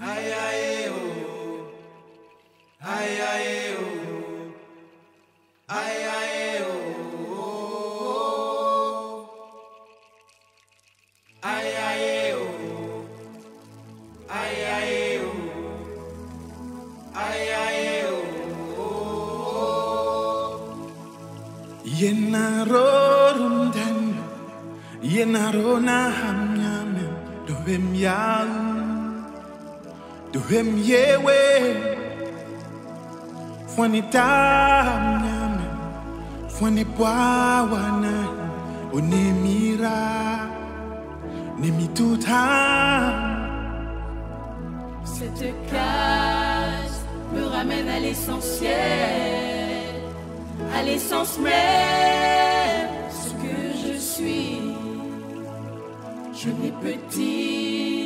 Aye, aye, oh. Aye, aye, oh. Aye, aye, oh. Aye, aye, oh. Aye, aye, oh. Aye, aye, oh. Yenarorundan, yenarona hamnyamen, dovem yalma. Dohem yewe, fwani tamyamen, fwani pwawana, onemira, nemitutam. Cette case me ramène à l'essentiel, à l'essence même, ce que je suis. Je n'ai petit,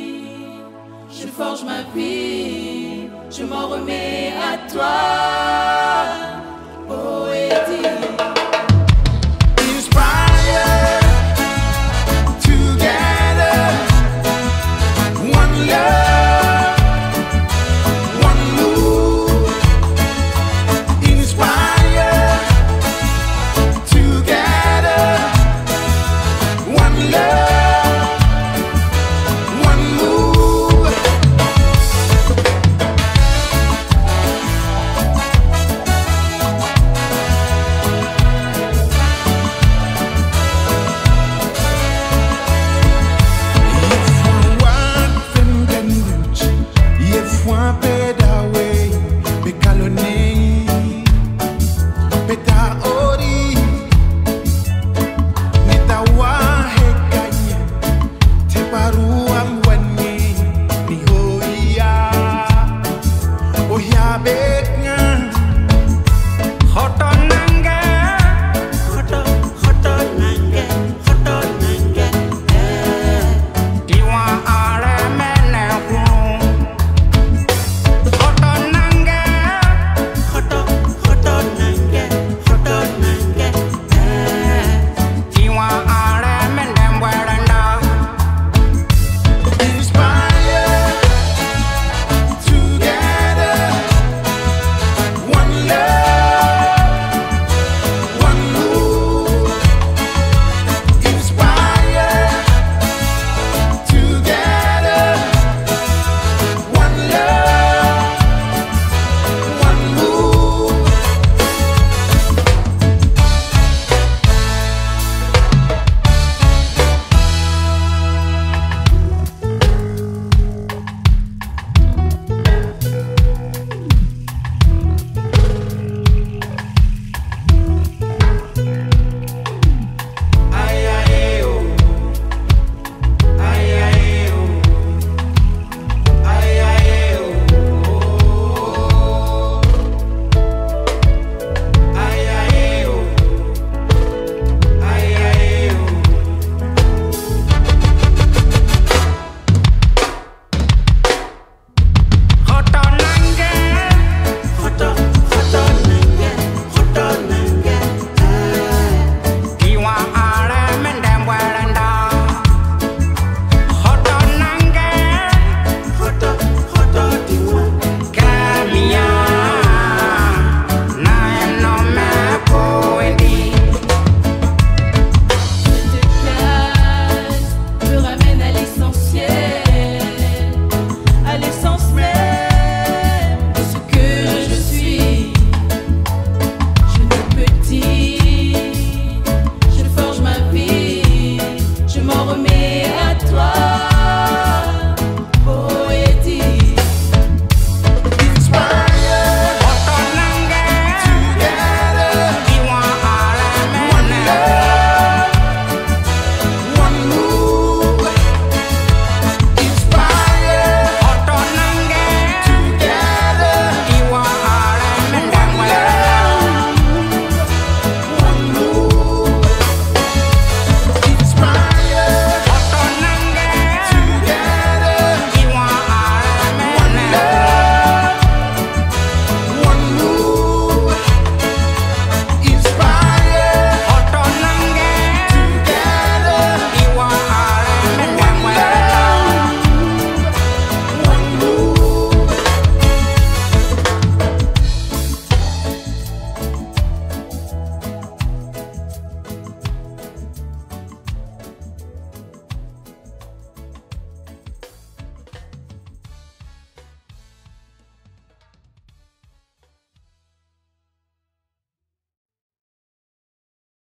je forge ma vie, je m'en remets à toi. point